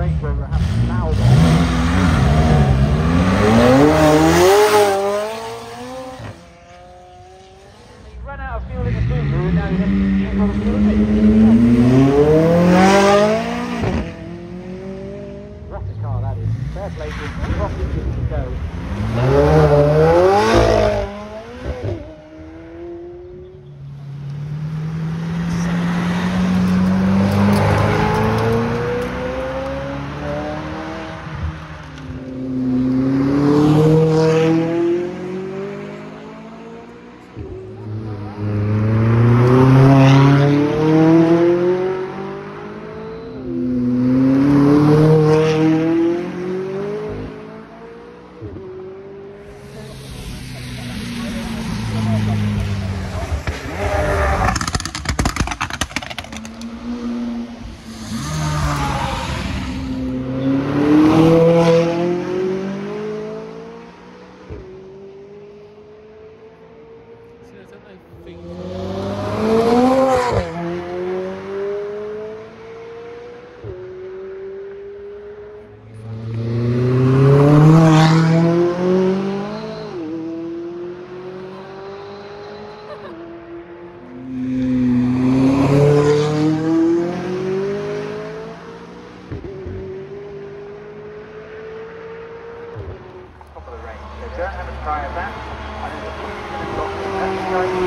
Range Rover have now got He ran out of fuel in the Subaru and now he hasn't got a fuel in. What a car that is. Fair play to. Rocket gives go. I don't the have a try of that. There's a few minutes off. Back.